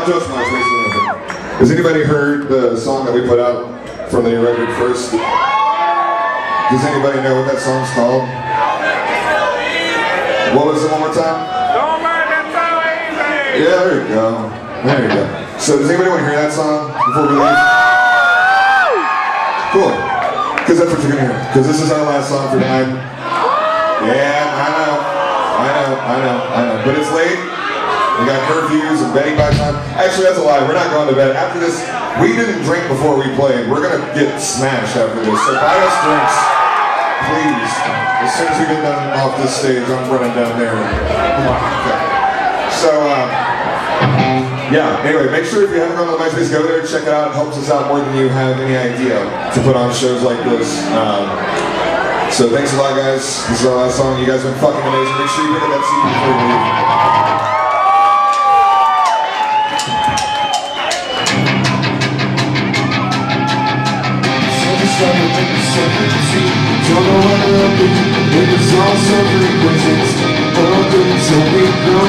MySpace. Has anybody heard the song that we put out from the new record first? Does anybody know what that song's called? What was it one more time? Yeah, there you go. There you go. So does anybody want to hear that song before we leave? Cool. Because that's what you're going to hear. Because this is our last song for tonight. Yeah, I know. I know, I know, I know. But it's late. We got curfews and bedding by time. Actually, that's a lie. We're not going to bed. After this, we didn't drink before we played. We're going to get smashed after this. So buy us drinks, please. As soon as we get done off this stage, I'm running down there. Okay. So, uh, yeah, anyway, make sure if you haven't gone to MySpace, go there, check it out. It helps us out more than you have any idea to put on shows like this. Um, so thanks a lot, guys. This is our last song. You guys have been fucking amazing. Make sure you hit that CD before you leave. Don't know what it'll be, it was all so frequencies good, so we go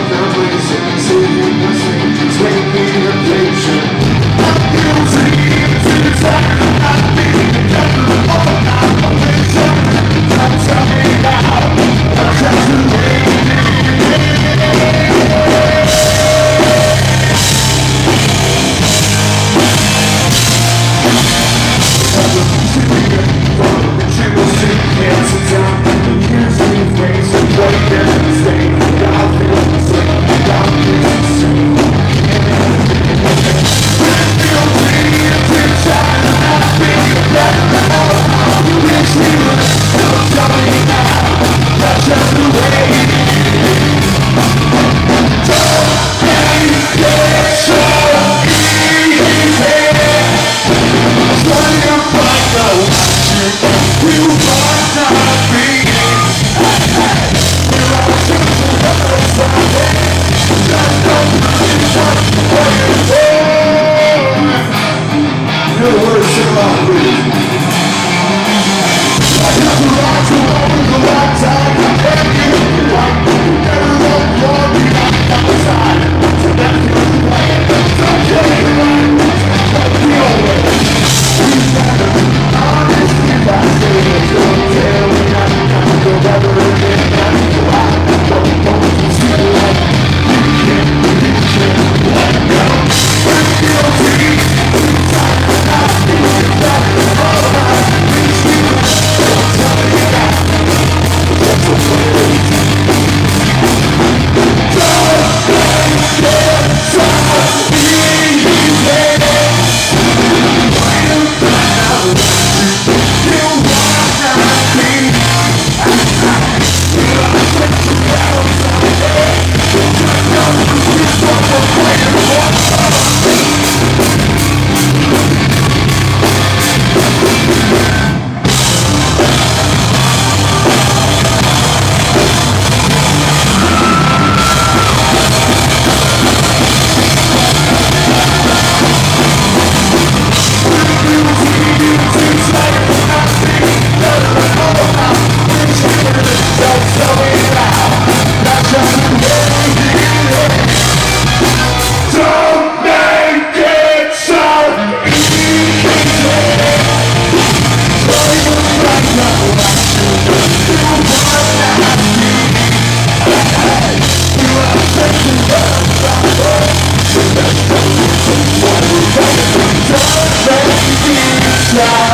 easy.